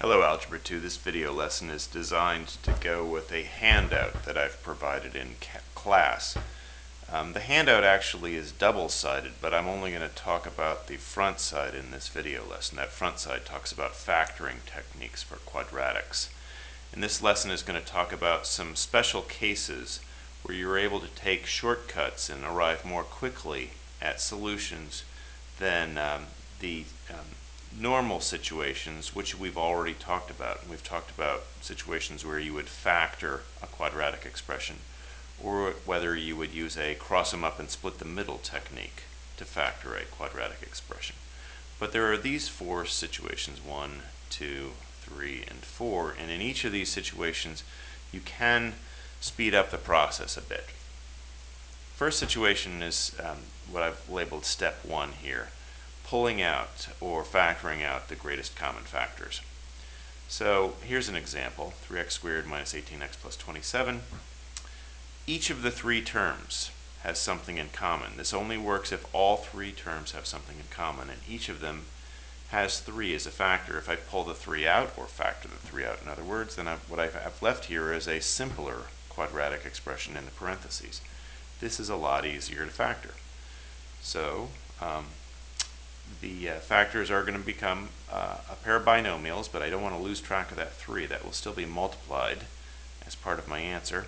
Hello Algebra 2. This video lesson is designed to go with a handout that I've provided in class. Um, the handout actually is double-sided, but I'm only going to talk about the front side in this video lesson. That front side talks about factoring techniques for quadratics. And this lesson is going to talk about some special cases where you're able to take shortcuts and arrive more quickly at solutions than um, the um, normal situations, which we've already talked about. We've talked about situations where you would factor a quadratic expression, or whether you would use a cross them up and split the middle technique to factor a quadratic expression. But there are these four situations, one, two, three, and four, and in each of these situations you can speed up the process a bit. First situation is um, what I've labeled step one here pulling out or factoring out the greatest common factors. So here's an example, 3x squared minus 18x plus 27. Each of the three terms has something in common. This only works if all three terms have something in common, and each of them has 3 as a factor. If I pull the 3 out, or factor the 3 out in other words, then I, what I have left here is a simpler quadratic expression in the parentheses. This is a lot easier to factor. So um, the uh, factors are going to become uh, a pair of binomials, but I don't want to lose track of that 3. That will still be multiplied as part of my answer.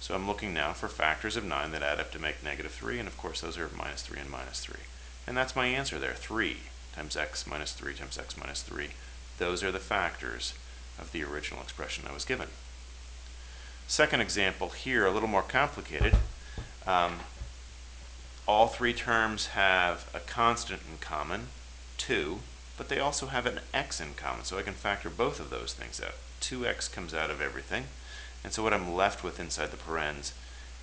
So I'm looking now for factors of 9 that add up to make negative 3, and of course those are minus 3 and minus 3. And that's my answer there, 3 times x minus 3 times x minus 3. Those are the factors of the original expression I was given. Second example here, a little more complicated. Um, all three terms have a constant in common, 2, but they also have an x in common, so I can factor both of those things out. 2x comes out of everything, and so what I'm left with inside the parens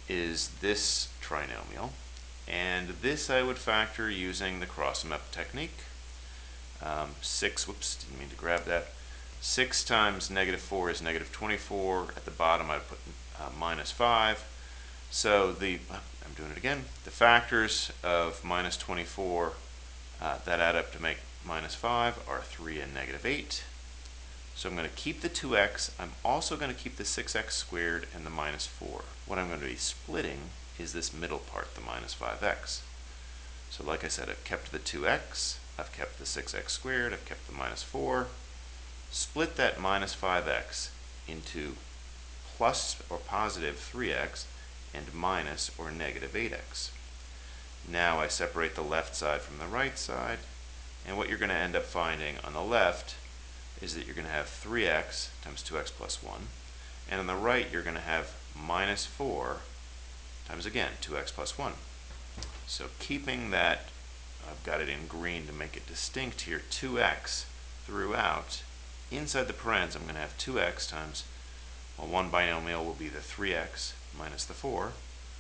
is this trinomial, and this I would factor using the cross them up technique. Um, 6, whoops, didn't mean to grab that. 6 times negative 4 is negative 24. At the bottom I put uh, minus 5. So the, I'm doing it again, the factors of minus 24 uh, that add up to make minus 5 are 3 and negative 8. So I'm going to keep the 2x. I'm also going to keep the 6x squared and the minus 4. What I'm going to be splitting is this middle part, the minus 5x. So like I said, I've kept the 2x, I've kept the 6x squared, I've kept the minus 4. Split that minus 5x into plus or positive 3x and minus or negative 8x. Now I separate the left side from the right side, and what you're going to end up finding on the left is that you're going to have 3x times 2x plus 1, and on the right you're going to have minus 4 times again 2x plus 1. So keeping that, I've got it in green to make it distinct here, 2x throughout, inside the parens I'm going to have 2x times, well one binomial will be the 3x minus the 4,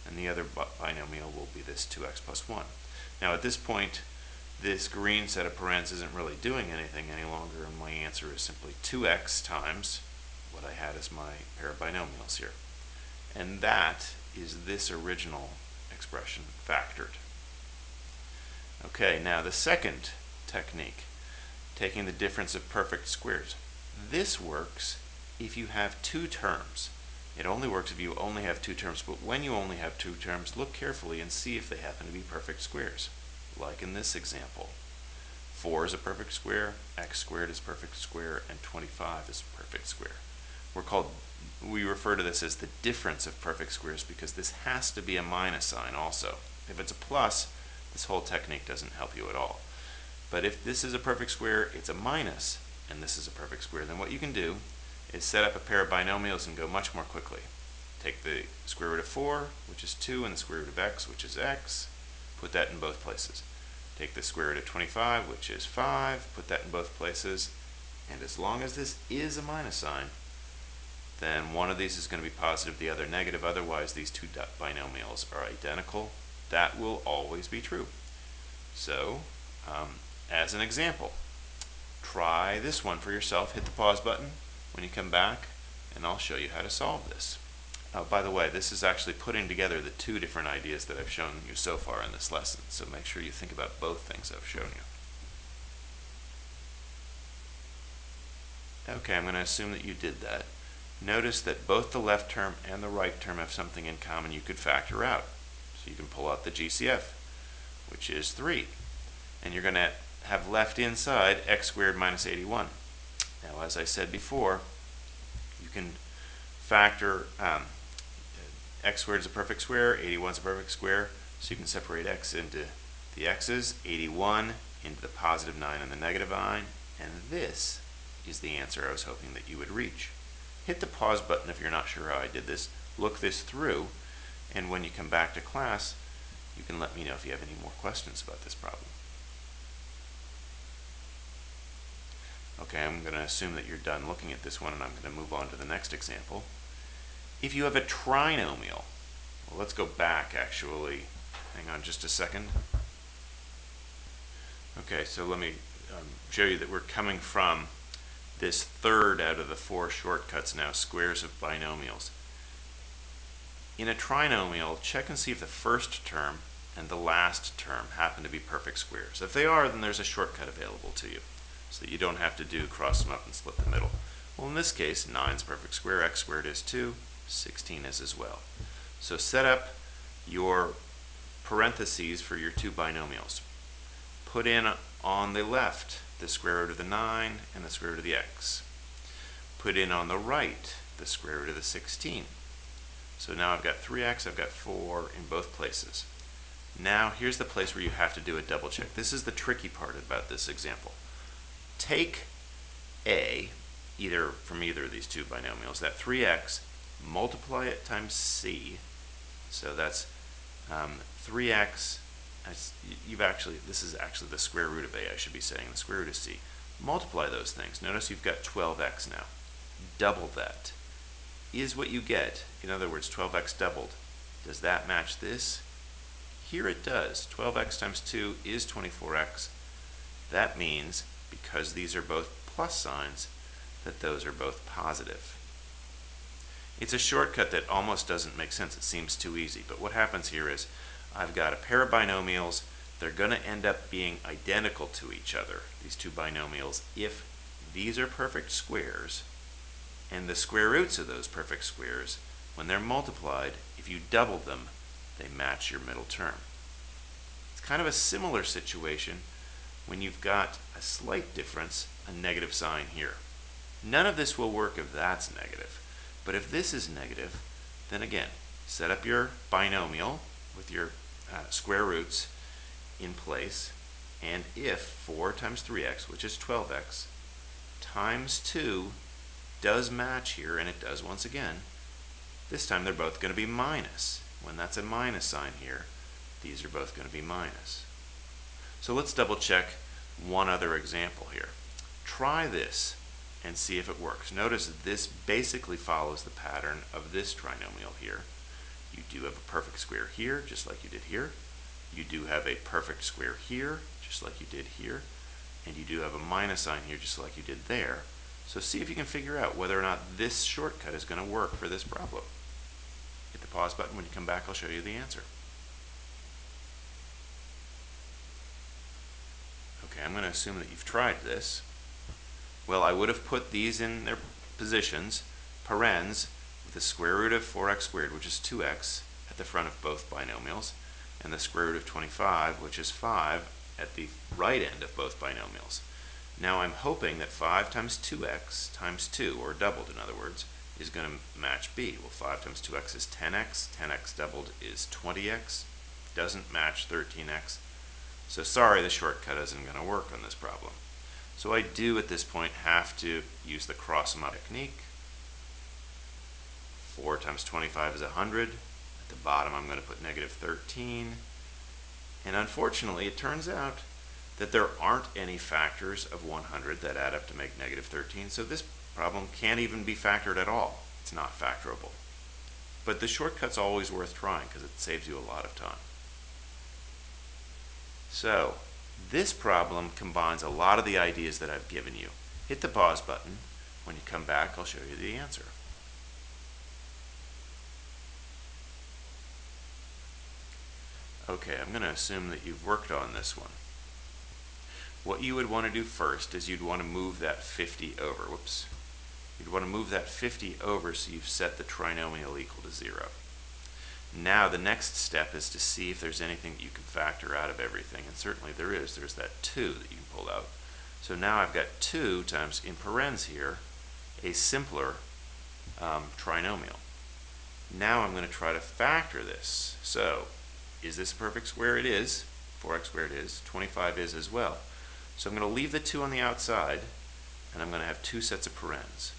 and the other binomial will be this 2x plus 1. Now at this point, this green set of parens isn't really doing anything any longer, and my answer is simply 2x times what I had as my pair of binomials here. And that is this original expression factored. Okay, now the second technique, taking the difference of perfect squares. This works if you have two terms. It only works if you only have two terms, but when you only have two terms, look carefully and see if they happen to be perfect squares, like in this example. 4 is a perfect square, x squared is a perfect square, and 25 is a perfect square. We're called, we refer to this as the difference of perfect squares because this has to be a minus sign also. If it's a plus, this whole technique doesn't help you at all. But if this is a perfect square, it's a minus, and this is a perfect square, then what you can do is set up a pair of binomials and go much more quickly. Take the square root of 4, which is 2, and the square root of x, which is x, put that in both places. Take the square root of 25, which is 5, put that in both places, and as long as this is a minus sign, then one of these is going to be positive, the other negative, otherwise these two binomials are identical. That will always be true. So, um, as an example, try this one for yourself. Hit the pause button, when you come back and I'll show you how to solve this. By the way, this is actually putting together the two different ideas that I've shown you so far in this lesson, so make sure you think about both things I've shown you. Okay, I'm going to assume that you did that. Notice that both the left term and the right term have something in common you could factor out. So you can pull out the GCF, which is 3. And you're going to have left inside x squared minus 81. Now, as I said before, you can factor um, x squared is a perfect square, 81 is a perfect square, so you can separate x into the x's, 81 into the positive 9 and the negative 9, and this is the answer I was hoping that you would reach. Hit the pause button if you're not sure how I did this, look this through, and when you come back to class, you can let me know if you have any more questions about this problem. Okay, I'm going to assume that you're done looking at this one and I'm going to move on to the next example. If you have a trinomial, well, let's go back actually. Hang on just a second. Okay, so let me um, show you that we're coming from this third out of the four shortcuts now, squares of binomials. In a trinomial, check and see if the first term and the last term happen to be perfect squares. If they are, then there's a shortcut available to you, so that you don't have to do cross them up and split the middle. Well, in this case, 9 is perfect square, x squared is too, 16 is as well. So set up your parentheses for your two binomials. Put in on the left the square root of the 9 and the square root of the x. Put in on the right the square root of the 16. So now I've got 3x, I've got 4 in both places. Now here's the place where you have to do a double check. This is the tricky part about this example. Take a, either from either of these two binomials, that 3x, multiply it times c, so that's um, 3x you've actually, this is actually the square root of a, I should be saying, the square root of c. Multiply those things. Notice you've got 12x now. Double that is what you get. In other words, 12x doubled. Does that match this? Here it does. 12x times 2 is 24x. That means, because these are both plus signs, that those are both positive. It's a shortcut that almost doesn't make sense. It seems too easy. But what happens here is I've got a pair of binomials. They're going to end up being identical to each other, these two binomials, if these are perfect squares and the square roots of those perfect squares, when they're multiplied, if you double them, they match your middle term. It's kind of a similar situation when you've got a slight difference, a negative sign here. None of this will work if that's negative. But if this is negative, then again, set up your binomial with your uh, square roots in place. And if 4 times 3x, which is 12x, times 2 does match here, and it does once again, this time they're both going to be minus. When that's a minus sign here, these are both going to be minus. So let's double check one other example here. Try this and see if it works. Notice this basically follows the pattern of this trinomial here. You do have a perfect square here, just like you did here. You do have a perfect square here, just like you did here. And you do have a minus sign here, just like you did there. So see if you can figure out whether or not this shortcut is going to work for this problem. Hit the pause button. When you come back, I'll show you the answer. Okay, I'm going to assume that you've tried this. Well, I would have put these in their positions, parens, with the square root of 4x squared, which is 2x, at the front of both binomials, and the square root of 25, which is 5, at the right end of both binomials. Now I'm hoping that 5 times 2x times 2, or doubled in other words, is going to match b. Well, 5 times 2x is 10x, 10x doubled is 20x, doesn't match 13x. So sorry, the shortcut isn't going to work on this problem. So I do at this point have to use the cross sum technique 4 times 25 is 100. At the bottom, I'm going to put negative 13. And unfortunately, it turns out that there aren't any factors of 100 that add up to make negative 13, so this problem can't even be factored at all. It's not factorable. But the shortcut's always worth trying because it saves you a lot of time. So, this problem combines a lot of the ideas that I've given you. Hit the pause button. When you come back, I'll show you the answer. Okay, I'm going to assume that you've worked on this one. What you would want to do first is you'd want to move that 50 over. Whoops. You'd want to move that 50 over so you've set the trinomial equal to 0. Now the next step is to see if there's anything that you can factor out of everything, and certainly there is. There's that 2 that you can pull out. So now I've got 2 times, in parens here, a simpler um, trinomial. Now I'm going to try to factor this. So, is this a perfect square? It is. 4x squared is. 25 is as well. So I'm going to leave the 2 on the outside, and I'm going to have two sets of parens.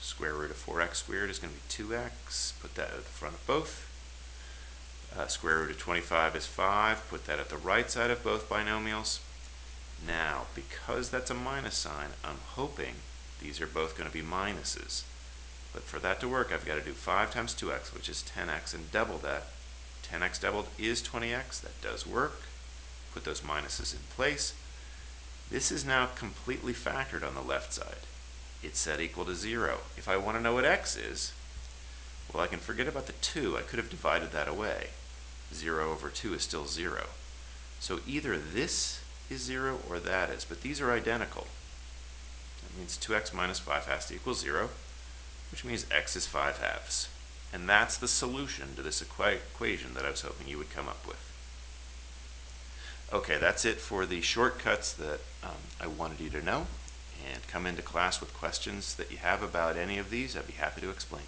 Square root of 4x squared is going to be 2x. Put that at the front of both. Uh, square root of 25 is 5. Put that at the right side of both binomials. Now, because that's a minus sign, I'm hoping these are both going to be minuses. But for that to work, I've got to do 5 times 2x, which is 10x, and double that. 10x doubled is 20x. That does work. Put those minuses in place. This is now completely factored on the left side. It's set equal to 0. If I want to know what x is, well, I can forget about the 2. I could have divided that away. 0 over 2 is still 0. So either this is 0 or that is, but these are identical. That means 2x minus 5 has to equal 0, which means x is 5 halves. And that's the solution to this equa equation that I was hoping you would come up with. Okay, that's it for the shortcuts that um, I wanted you to know. And come into class with questions that you have about any of these. I'd be happy to explain.